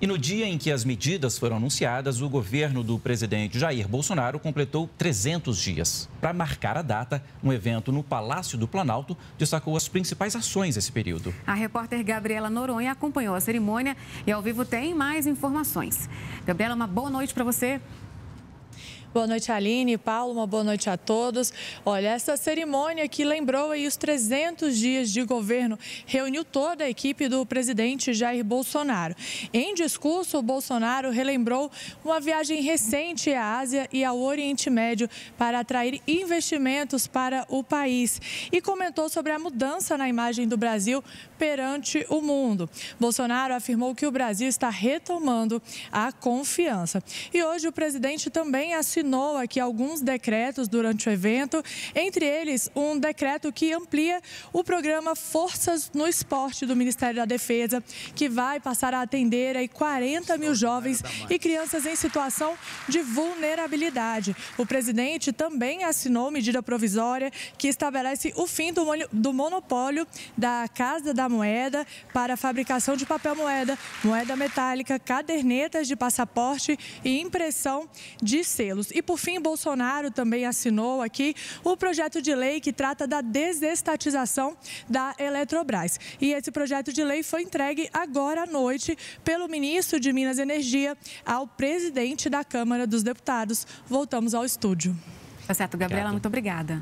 E no dia em que as medidas foram anunciadas, o governo do presidente Jair Bolsonaro completou 300 dias. Para marcar a data, um evento no Palácio do Planalto destacou as principais ações desse período. A repórter Gabriela Noronha acompanhou a cerimônia e ao vivo tem mais informações. Gabriela, uma boa noite para você. Boa noite, Aline. Paulo, uma boa noite a todos. Olha, essa cerimônia que lembrou aí os 300 dias de governo reuniu toda a equipe do presidente Jair Bolsonaro. Em discurso, o Bolsonaro relembrou uma viagem recente à Ásia e ao Oriente Médio para atrair investimentos para o país e comentou sobre a mudança na imagem do Brasil perante o mundo. Bolsonaro afirmou que o Brasil está retomando a confiança. E hoje o presidente também assinou aqui alguns decretos durante o evento, entre eles um decreto que amplia o programa Forças no Esporte do Ministério da Defesa, que vai passar a atender aí 40 mil jovens e crianças em situação de vulnerabilidade. O presidente também assinou medida provisória que estabelece o fim do monopólio da Casa da Moeda para a fabricação de papel moeda, moeda metálica, cadernetas de passaporte e impressão de selos. E por fim, Bolsonaro também assinou aqui o projeto de lei que trata da desestatização da Eletrobras. E esse projeto de lei foi entregue agora à noite pelo ministro de Minas e Energia ao presidente da Câmara dos Deputados. Voltamos ao estúdio. Tá certo, Gabriela, muito obrigada.